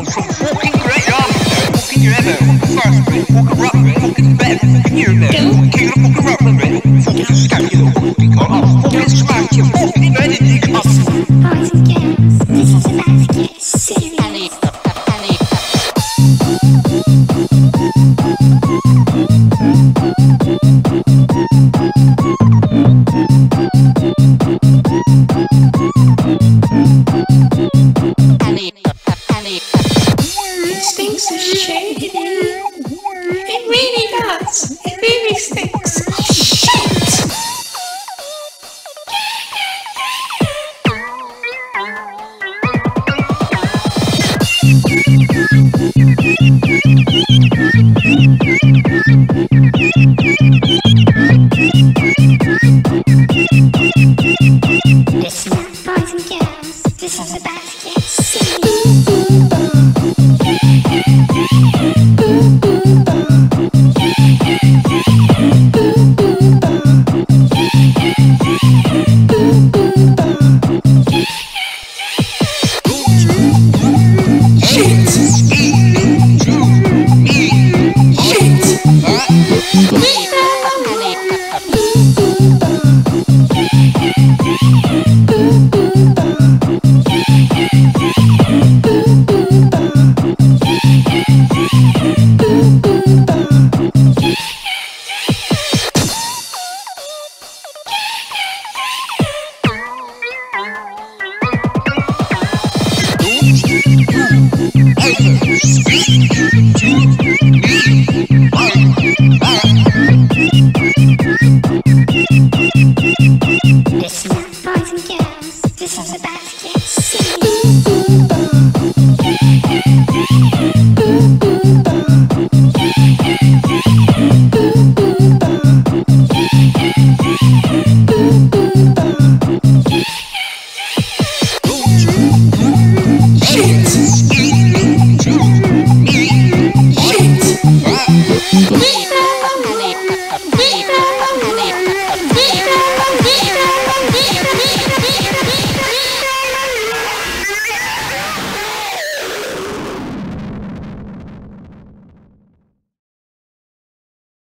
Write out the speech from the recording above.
I'm from fucking walking Fucking Red, fucking first, walking rock, walking bad. Things have changed. It really does. 别 以 dance. This is a basket.